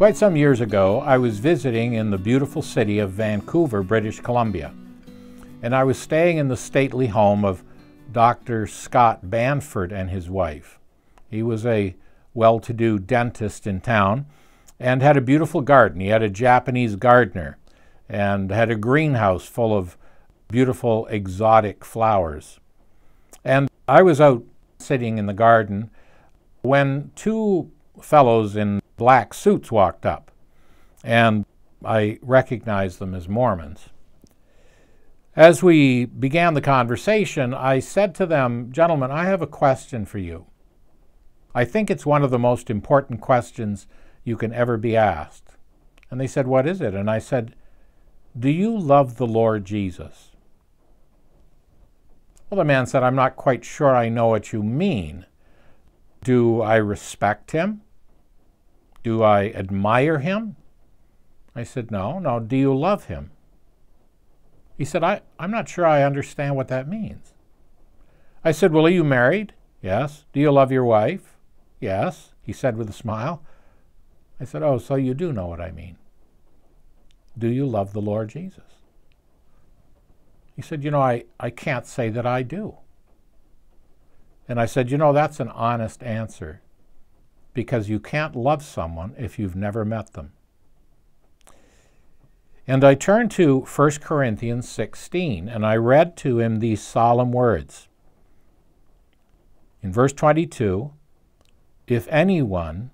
Quite some years ago, I was visiting in the beautiful city of Vancouver, British Columbia, and I was staying in the stately home of Dr. Scott Banford and his wife. He was a well to do dentist in town and had a beautiful garden. He had a Japanese gardener and had a greenhouse full of beautiful exotic flowers. And I was out sitting in the garden when two fellows in black suits walked up, and I recognized them as Mormons. As we began the conversation, I said to them, Gentlemen, I have a question for you. I think it's one of the most important questions you can ever be asked. And they said, What is it? And I said, Do you love the Lord Jesus? Well, the man said, I'm not quite sure I know what you mean. Do I respect him? Do I admire him? I said, No, no. Do you love him? He said, I, I'm not sure I understand what that means. I said, Well, are you married? Yes. Do you love your wife? Yes, he said with a smile. I said, Oh, so you do know what I mean. Do you love the Lord Jesus? He said, You know, I, I can't say that I do. And I said, You know, that's an honest answer because you can't love someone if you've never met them. And I turned to 1 Corinthians 16 and I read to him these solemn words. In verse 22, if anyone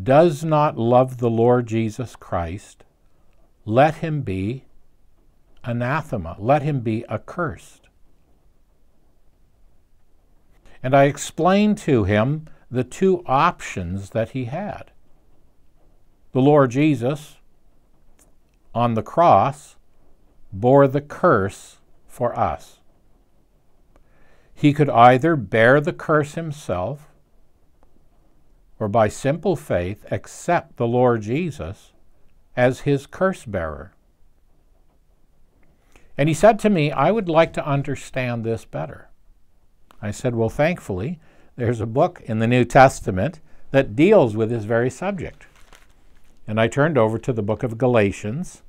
does not love the Lord Jesus Christ, let him be anathema. Let him be accursed. And I explained to him the two options that he had. The Lord Jesus on the cross bore the curse for us. He could either bear the curse himself or by simple faith accept the Lord Jesus as his curse bearer. And he said to me, I would like to understand this better. I said, Well, thankfully, there's a book in the New Testament that deals with this very subject. And I turned over to the book of Galatians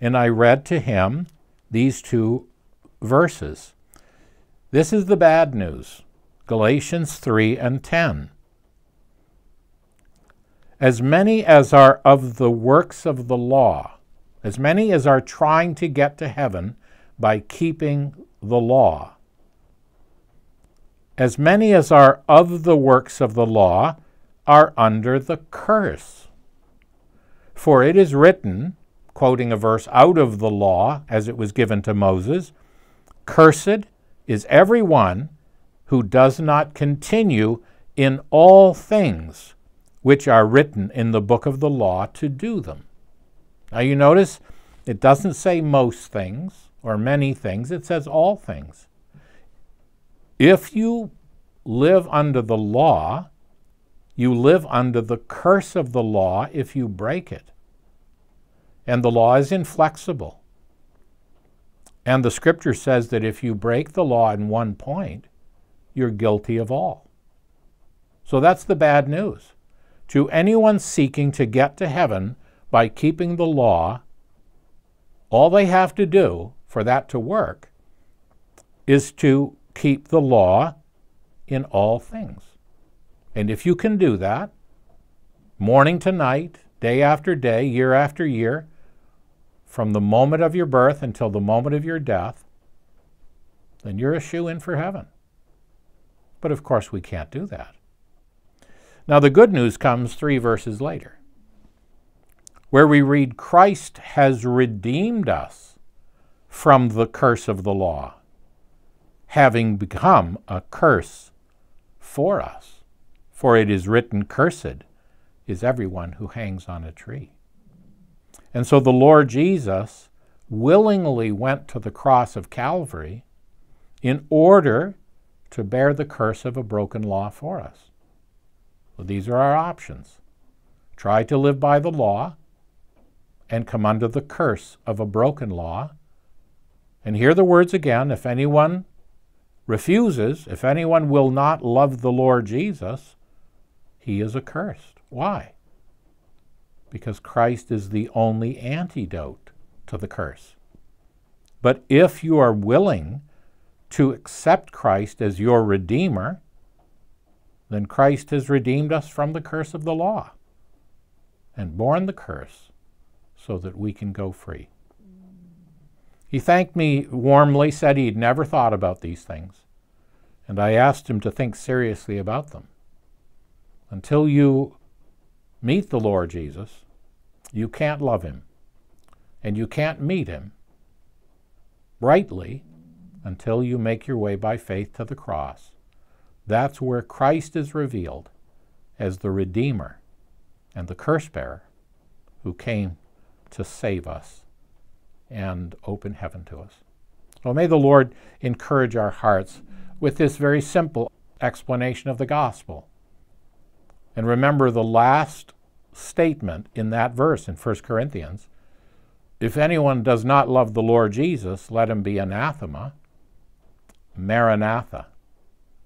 and I read to him these two verses. This is the bad news Galatians 3 and 10. As many as are of the works of the law, as many as are trying to get to heaven by keeping the law. As many as are of the works of the law are under the curse. For it is written, quoting a verse out of the law as it was given to Moses Cursed is every one who does not continue in all things which are written in the book of the law to do them. Now you notice it doesn't say most things or many things, it says all things. If you live under the law, you live under the curse of the law if you break it. And the law is inflexible. And the scripture says that if you break the law in one point, you're guilty of all. So that's the bad news. To anyone seeking to get to heaven, by keeping the law, all they have to do for that to work is to keep the law in all things. And if you can do that, morning to night, day after day, year after year, from the moment of your birth until the moment of your death, then you're a shoe in for heaven. But of course, we can't do that. Now, the good news comes three verses later where we read, Christ has redeemed us from the curse of the law, having become a curse for us. For it is written, Cursed is everyone who hangs on a tree. And so the Lord Jesus willingly went to the cross of Calvary in order to bear the curse of a broken law for us. So these are our options. Try to live by the law and come under the curse of a broken law. And hear the words again if anyone refuses, if anyone will not love the Lord Jesus, he is accursed. Why? because Christ is the only antidote to the curse. But if you are willing to accept Christ as your Redeemer, then Christ has redeemed us from the curse of the law and borne the curse so that we can go free. He thanked me warmly, said he'd never thought about these things, and I asked him to think seriously about them. Until you meet the Lord Jesus, you can't love him, and you can't meet him rightly until you make your way by faith to the cross. That's where Christ is revealed as the Redeemer and the curse bearer who came to save us and open heaven to us. Well, may the Lord encourage our hearts with this very simple explanation of the gospel. And remember the last statement in that verse in 1 Corinthians if anyone does not love the Lord Jesus, let him be anathema. Maranatha.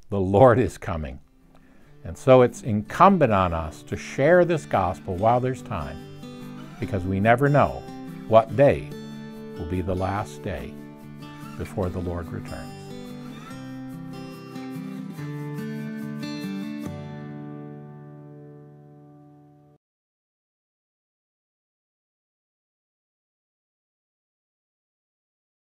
The Lord is coming. And so it's incumbent on us to share this gospel while there's time, because we never know what day will be the last day before the Lord returns.